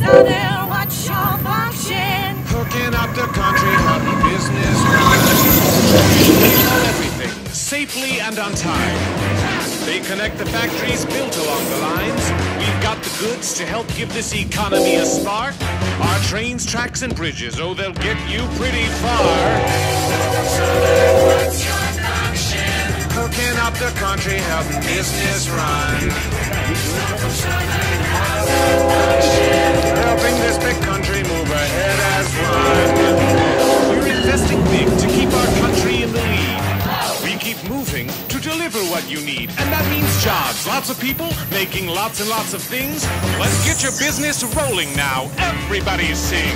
Southern, what's your function? Hooking up the country, helping business. Everything safely and on time. They connect the factories built along the lines. We've got the goods to help give this economy a spark. Our trains, tracks, and bridges, oh, they'll get you pretty far. Hooking up the country, helping business run. Investing big to keep our country in the lead. We keep moving to deliver what you need, and that means jobs. Lots of people making lots and lots of things. Let's get your business rolling now. Everybody sing.